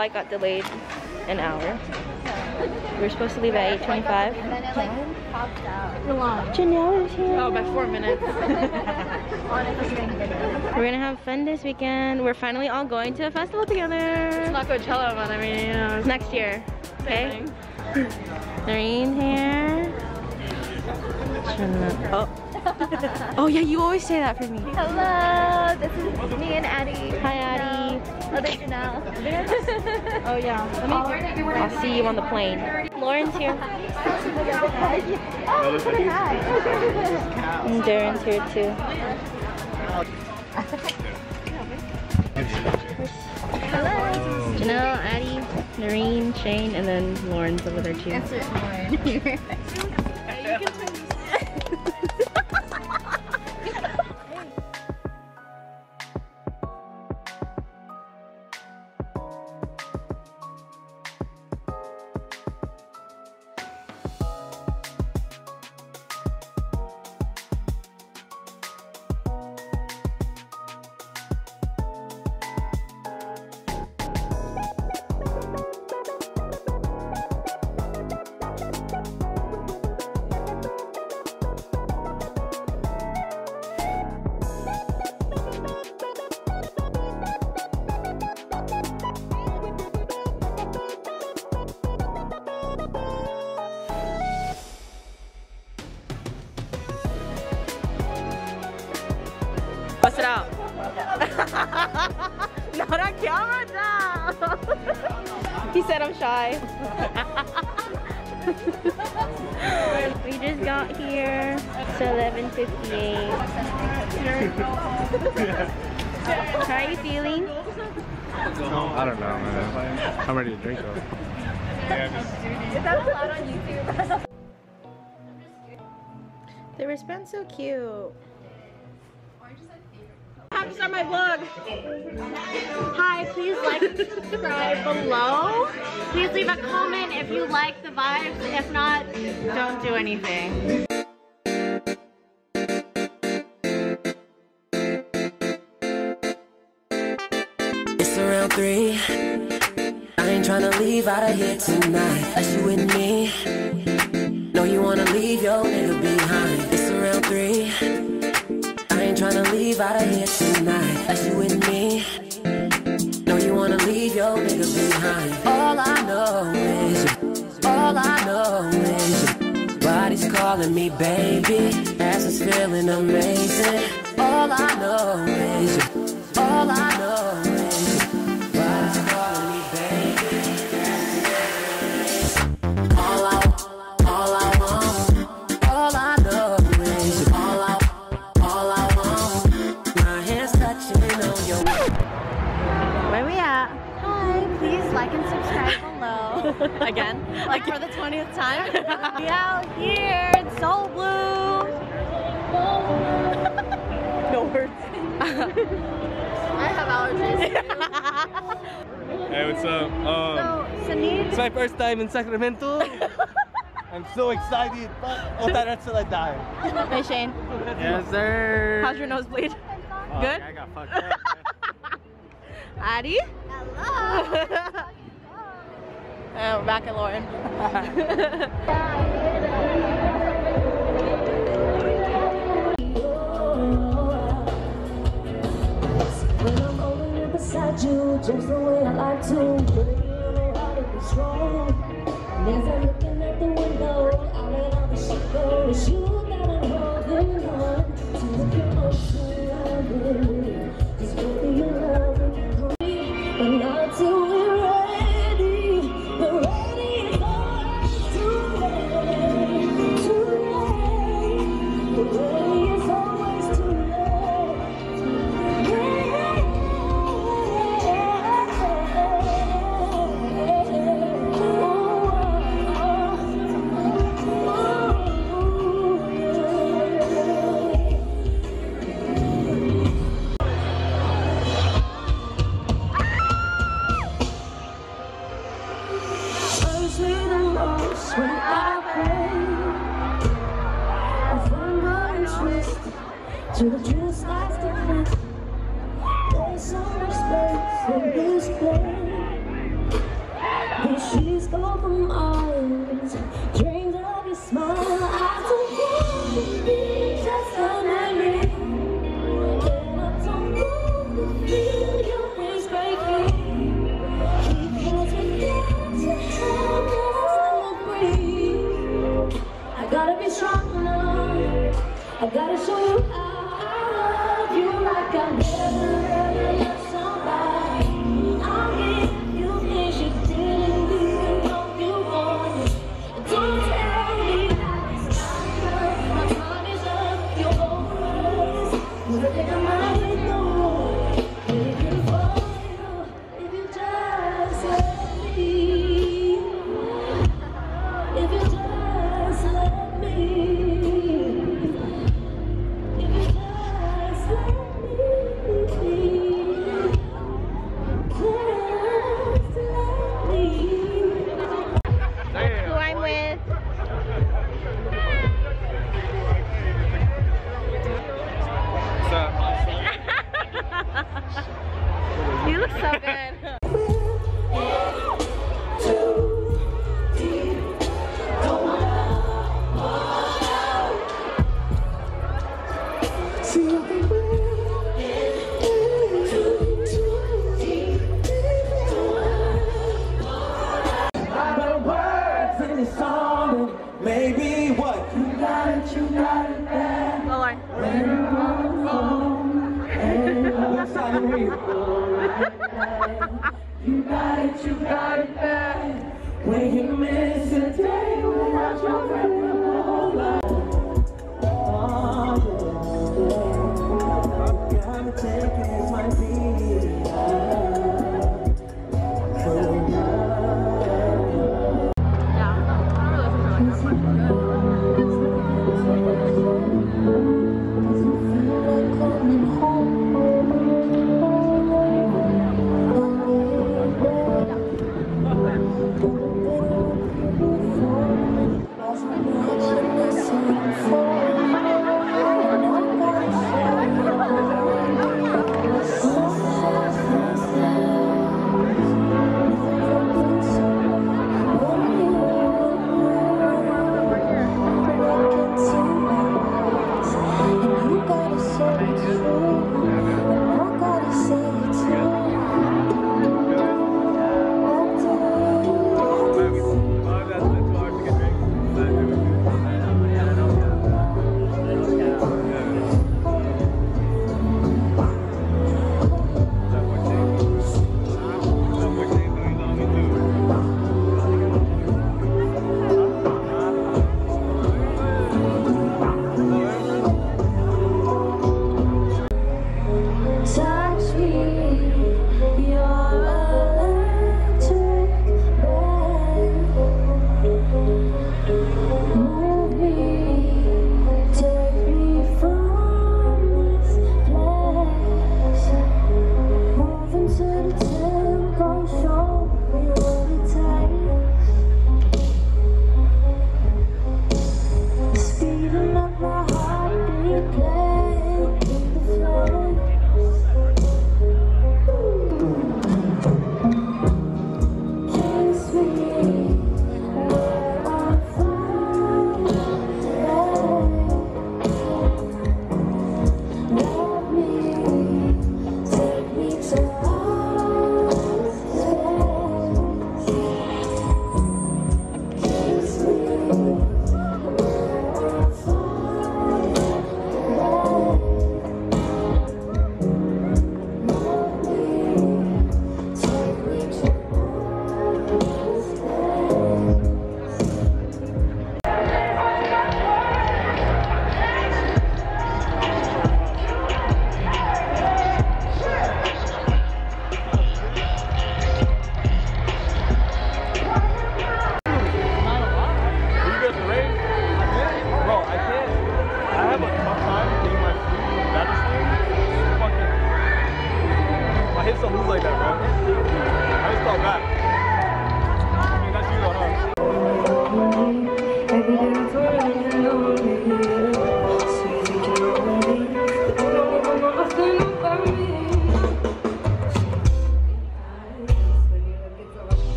flight got delayed an hour. We were supposed to leave at 8.25. And then it like popped out. Janelle is here. Oh, by four minutes. We're gonna have fun this weekend. We're finally all going to a festival together. It's not Coachella, but I mean, you know, it's Next year. Okay? thing. Noreen here. Oh. oh yeah, you always say that for me. Hello, this is me and Addie. Hi, Addie. Oh, there's Janelle. Oh yeah. I'll see you on the plane. Lauren's here. Oh, and Darren's here too. Hello. Janelle, Addie, Noreen, Shane, and then Lauren's over there too. Bust The wristband's so cute. I have to start my vlog. Hi, please like and subscribe below. Please leave a comment if you like the vibes. If not, don't do anything. It's around three. Ain't tryna leave out of here tonight. Unless you with me. No, you wanna leave your nigga behind. It's around three. I ain't tryna leave out of here tonight. Unless you with me. No, you wanna leave your nigga behind. All I know is. All I know is. Body's calling me baby. Ass is feeling amazing. All I know is. All I know is like and subscribe below. Again, like for the 20th time. we out here in Sol Blume. No words. I have allergies. Hey, what's up? Um, so, Sanid, It's my first time in Sacramento. I'm so excited, but oh, that's till I die. Hey Shane, yes, sir. how's your nosebleed? Oh, Good? yeah, I got fucked up. Addie? Hello. Oh, back at Lauren. Just the way I like to. And as I'm looking at the window, I let all the shit go.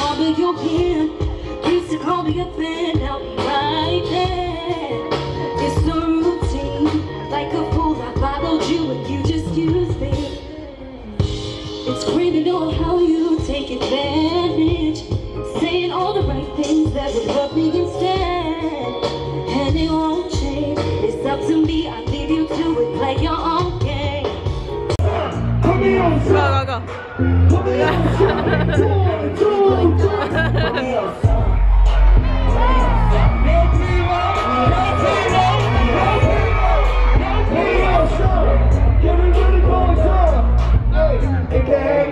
At the palm your hand. Used to call me a friend, I'll be right there. It's a routine, like a fool. I followed you and you just used me. It's great to know how you take advantage, saying all the right things that would hurt me instead. And it won't change. It's up to me. I leave you to it. Play your own game. Go, go, go.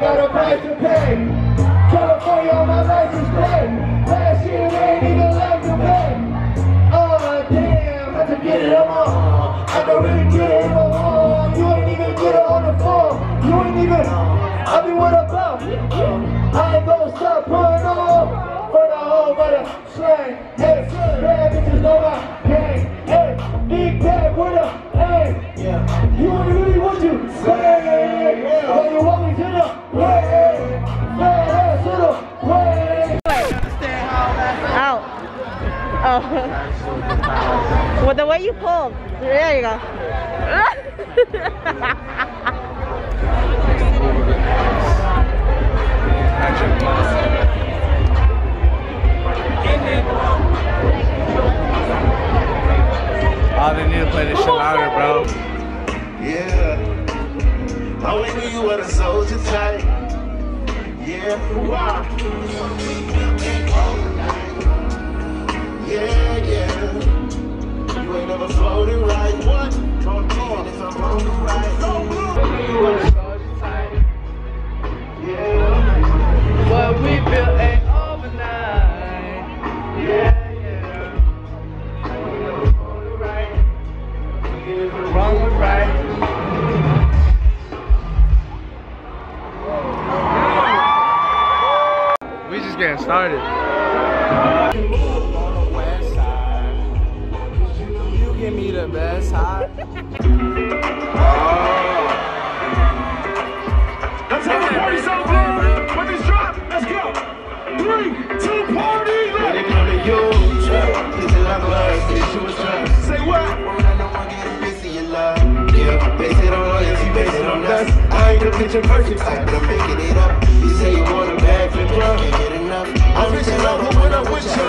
Got what? I ain't gonna stop putting on for the whole butter slang. Hey, bad bitches know my game. Hey, big bag with a hey. You ain't really what you say. When you walk me to the way, fat ass to the way. Out. Oh. well, the way you pulled. There you go. Oh, they need to play this shit louder, bro. Yeah. I always knew you were a soldier type. Yeah. Wow. Yeah, yeah. You ain't never floating right. What? Even if I'm wrong, right. West side. You give me the best high. Let's have a party song, bro. When this drop, let's go. Three, two, party. When it come to you, this is our blood, this you a trust. Say what? Yeah, base it on loyalty, base it on us. I ain't the picture perfect type, but I'm making it up. You say I'm rich and love when I'm with you.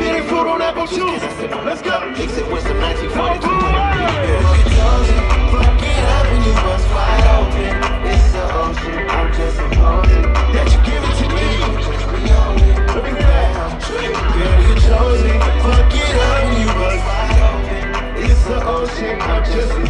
Eating fruit on apple shoes. Let's go. Mix it with some 1942. Fuck it up when you bust wide open. It's the ocean, I'm just supposing that you give it to me. Just be it. Let me hear that. Girl, you chose me. Fuck it up when you bust wide open. It's the ocean, I'm just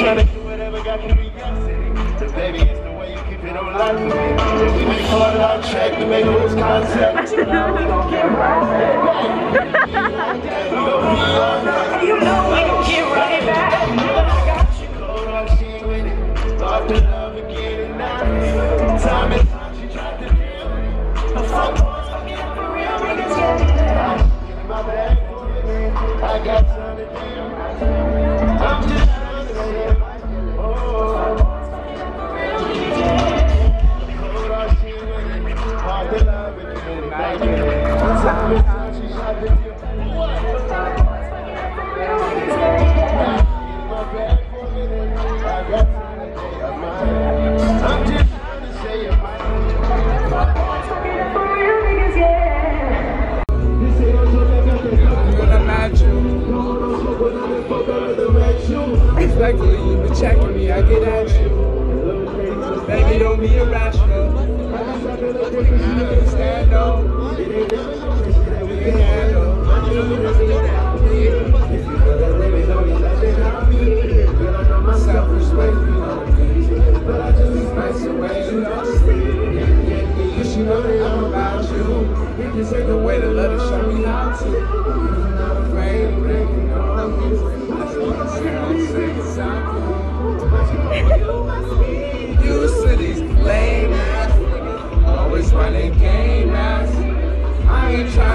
trying to get whatever got curiosity. The baby, it's the way you keep it on life for me. If we make hard on track, we make lose contact. You know we gon' get right back. We gon' be on that. You know we gon' get right back. I got you cold off, she ain't with it. Thought to love again and now. Time and time she tried to deal with it. I'm so close, I'm getting for real niggas, yeah. Give me my bag for it. I got time to deal. I'm just respectfully, you been checking me, I get at you. Baby, don't be irrational. I understand, though. We can handle. Self-respect, you know. But I just express the way you know. You should know that I'm about you. You just ain't the way to let it show me how to. You're not afraid of breaking no rules. Used to these lame ass niggas, always running game ass. I ain't tryna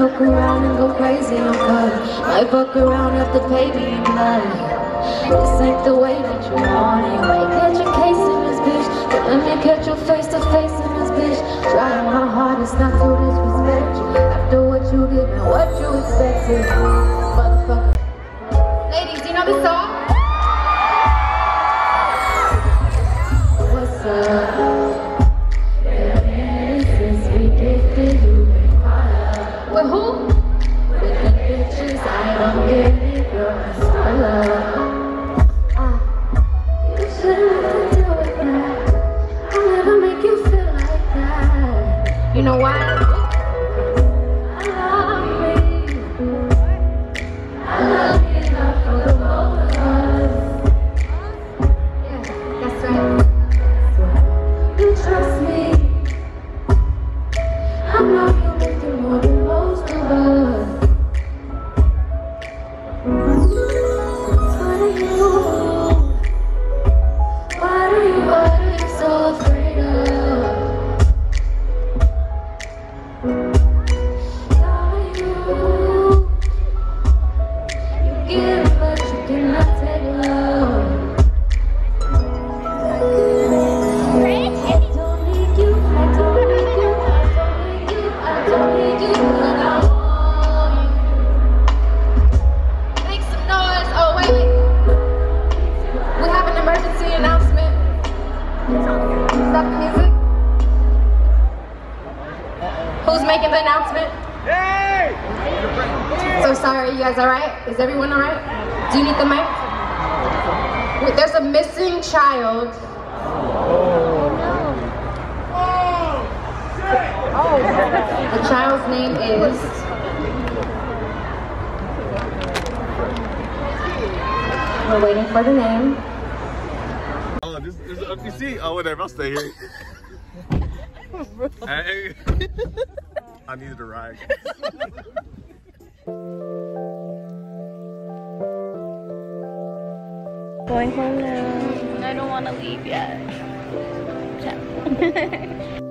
fuck around and go crazy on cuz I fuck around if the baby in blood This ain't the way that you want it. Might catch a case in this bitch. But let me catch you face to face in this bitch. Trying my hardest not to disrespect you. After what you did and what you expected. Motherfucker. Ladies, you know this song? want to leave yet. So.